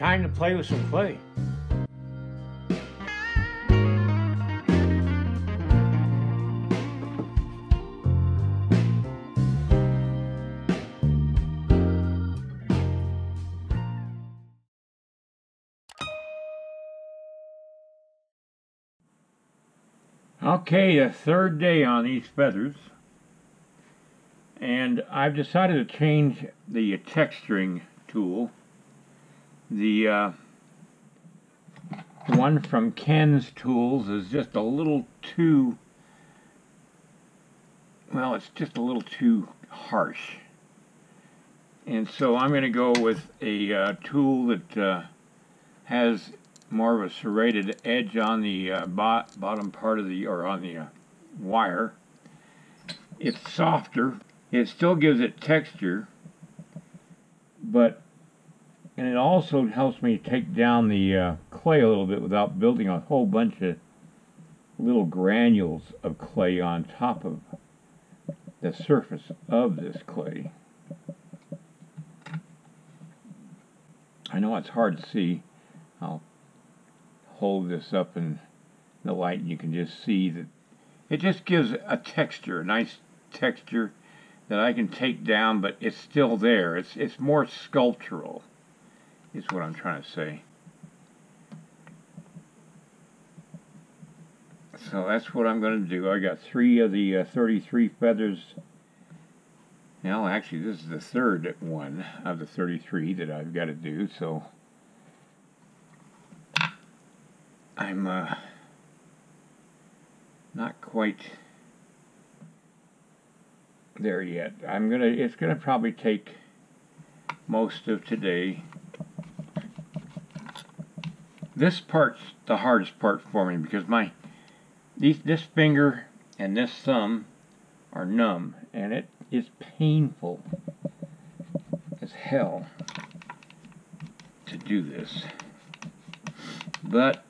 time to play with some clay. Okay, the third day on these feathers. And I've decided to change the texturing tool. The uh, one from Ken's Tools is just a little too, well, it's just a little too harsh. And so I'm going to go with a uh, tool that uh, has more of a serrated edge on the uh, bot bottom part of the, or on the uh, wire. It's softer. It still gives it texture, but, and it also helps me take down the uh, clay a little bit without building a whole bunch of little granules of clay on top of the surface of this clay. I know it's hard to see. I'll hold this up in the light and you can just see that it just gives a texture, a nice texture that I can take down, but it's still there. It's, it's more sculptural, is what I'm trying to say. So that's what I'm going to do. I got three of the uh, 33 feathers. Well, actually, this is the third one of the 33 that I've got to do, so I'm uh, not quite there yet. I'm gonna. It's gonna probably take most of today. This part's the hardest part for me because my these this finger and this thumb are numb and it is painful as hell to do this. But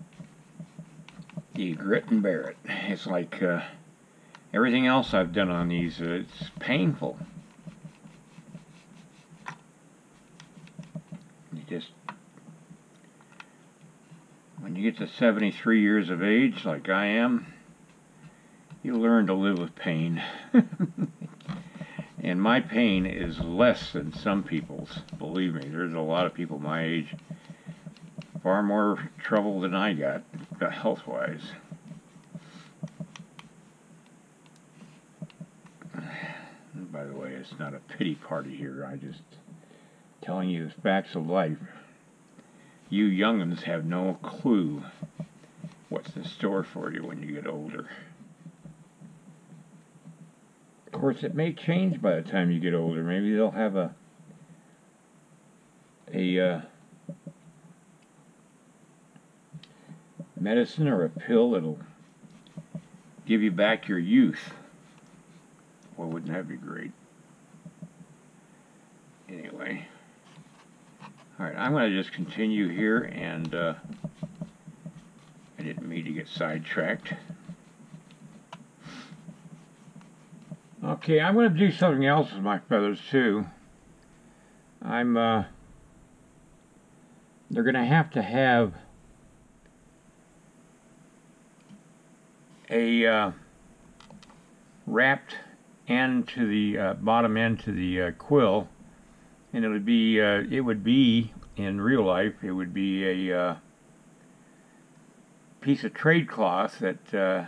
you grit and bear it. It's like uh, everything else I've done on these, uh, it's painful. You just, when you get to 73 years of age, like I am, you learn to live with pain. and my pain is less than some people's. Believe me, there's a lot of people my age far more trouble than I got uh, health wise. By the way, it's not a pity party here. I'm just telling you the facts of life. You young'uns have no clue what's in store for you when you get older. Of course, it may change by the time you get older. Maybe they'll have a a uh, medicine or a pill that'll give you back your youth. Well, wouldn't that be great? Anyway. Alright, I'm going to just continue here and uh, I didn't mean to get sidetracked. Okay, I'm going to do something else with my feathers too. I'm, uh, they're going to have to have a uh, wrapped end to the uh, bottom end to the uh, quill and it would be uh, it would be in real life it would be a uh, piece of trade cloth that uh,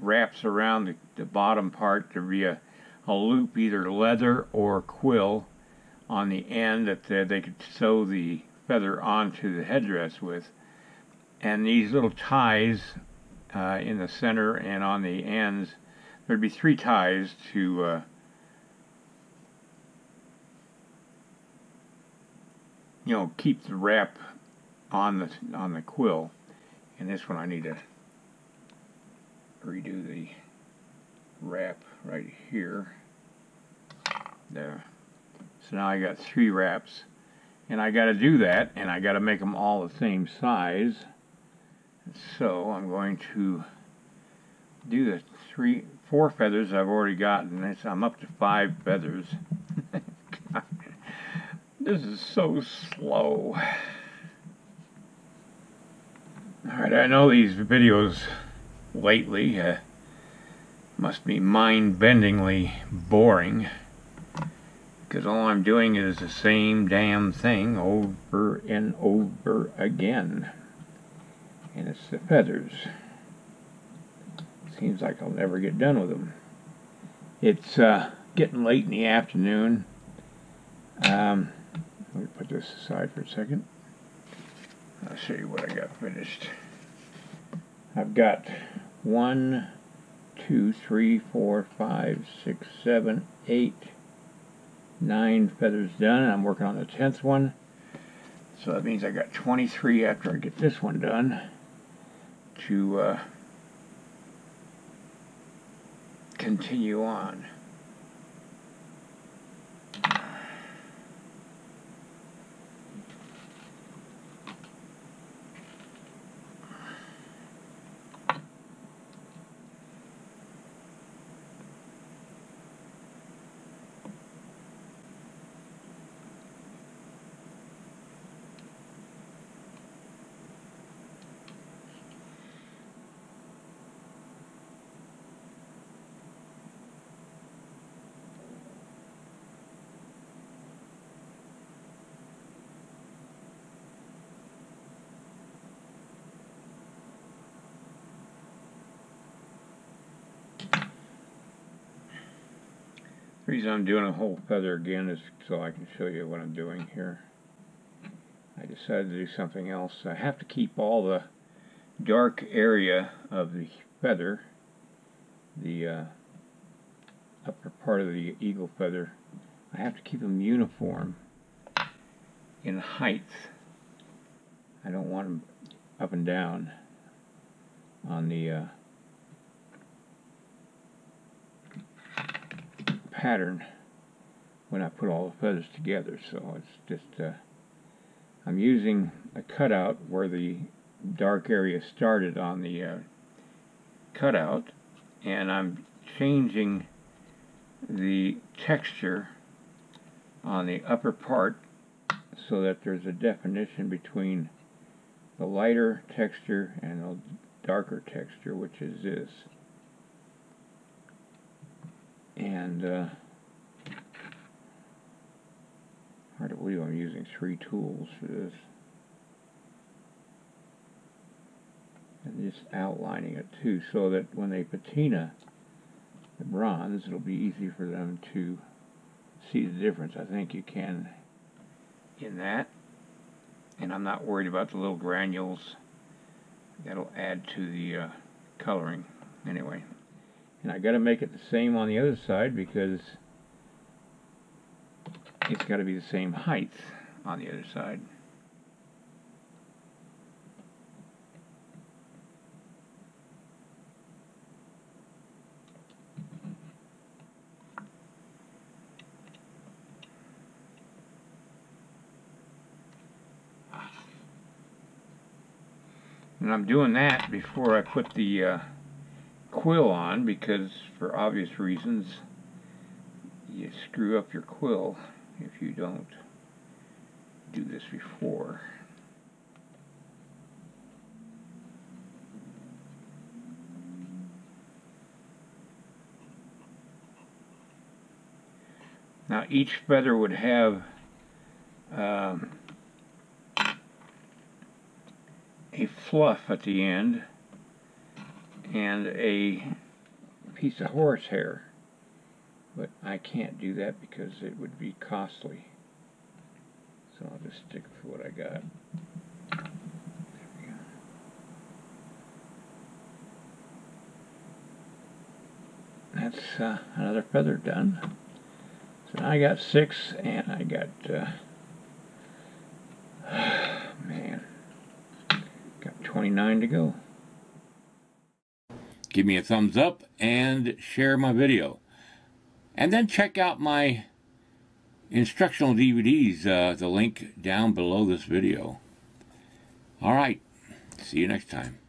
wraps around the, the, bottom part to be a, a loop either leather or quill on the end that they could sew the feather onto the headdress with and these little ties uh, in the center and on the ends. There'd be three ties to you know keep the wrap on the on the quill. And this one I need to redo the wrap right here. There. So now I got three wraps. And I got to do that, and I got to make them all the same size. So I'm going to do the three, four feathers I've already gotten. I'm up to five feathers. This is so slow. Alright, I know these videos lately uh, must be mind-bendingly boring because all I'm doing is the same damn thing over and over again and it's the feathers. Seems like I'll never get done with them it's uh, getting late in the afternoon. Um, let me put this aside for a second I'll show you what I got finished I've got one two, three, four, five, six, seven, eight, nine feathers done. I'm working on the tenth one. So that means I got 23 after I get this one done to uh, continue on. The reason I'm doing a whole feather again is so I can show you what I'm doing here. I decided to do something else. I have to keep all the dark area of the feather, the uh, upper part of the eagle feather, I have to keep them uniform in height. I don't want them up and down on the uh, pattern when I put all the feathers together. So it's just, uh, I'm using a cutout where the dark area started on the uh, cutout and I'm changing the texture on the upper part so that there's a definition between the lighter texture and the darker texture which is this and uh, hard to believe I'm using three tools for this. And just outlining it too, so that when they patina the bronze, it'll be easy for them to see the difference. I think you can in that. And I'm not worried about the little granules. That'll add to the uh, coloring anyway. And I got to make it the same on the other side because it's got to be the same height on the other side. And I'm doing that before I put the uh, quill on because for obvious reasons you screw up your quill if you don't do this before. Now each feather would have um, a fluff at the end and a piece of horsehair. But I can't do that because it would be costly. So I'll just stick with what I got. That's uh, another feather done. So now I got six and I got, uh, man, got 29 to go give me a thumbs up and share my video. And then check out my instructional DVDs, uh, the link down below this video. All right, see you next time.